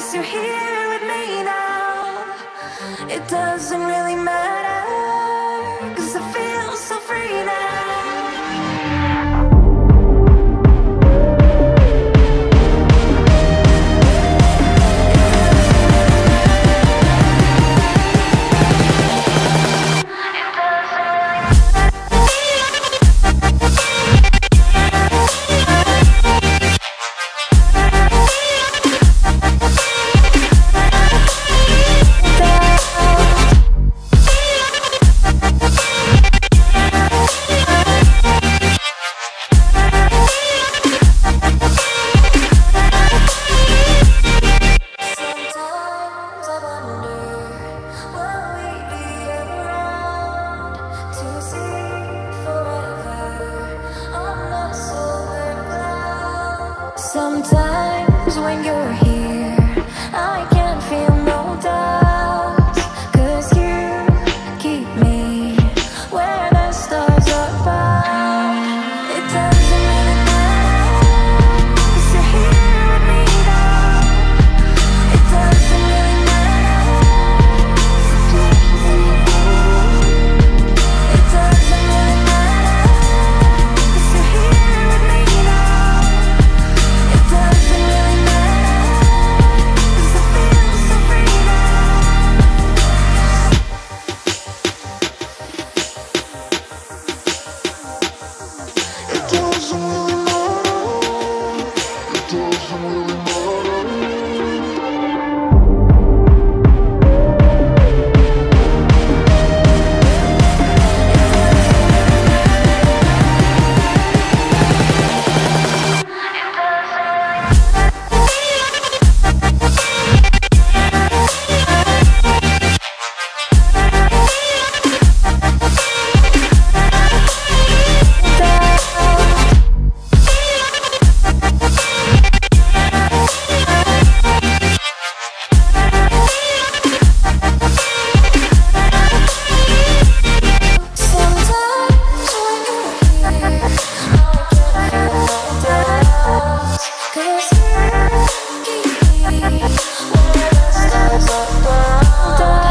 Cause you're here with me now. It doesn't really matter. Sometimes when you're here, It stars are